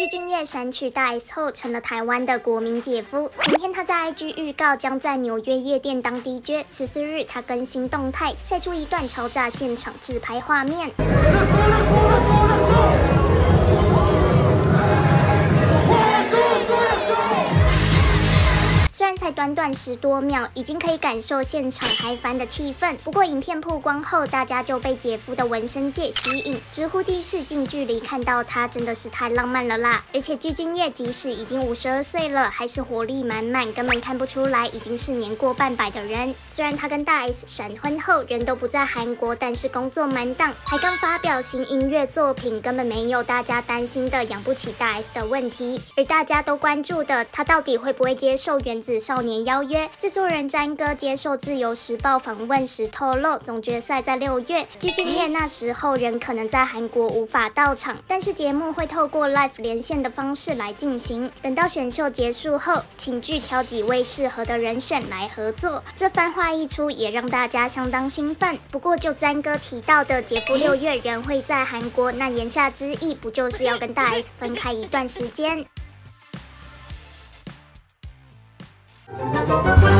具俊晔删取大 S 后，成了台湾的国民姐夫。前天他在 IG 预告将在纽约夜店当 DJ。十四日，他更新动态，晒出一段超炸现场自拍画面。短短十多秒，已经可以感受现场嗨翻的气氛。不过影片曝光后，大家就被姐夫的纹身界吸引，直呼第一次近距离看到他真的是太浪漫了啦！而且具俊晔即使已经五十二岁了，还是活力满满，根本看不出来已经是年过半百的人。虽然他跟大 S 闪婚后人都不在韩国，但是工作满档，还刚发表新音乐作品，根本没有大家担心的养不起大 S 的问题。而大家都关注的，他到底会不会接受原子？少年邀约制作人詹哥接受自由时报访问时透露，总决赛在六月，具俊晔那时候人可能在韩国无法到场，但是节目会透过 live 连线的方式来进行。等到选秀结束后，请剧挑几位适合的人选来合作。这番话一出，也让大家相当兴奋。不过就詹哥提到的姐夫六月人会在韩国，那言下之意不就是要跟大 S 分开一段时间 Música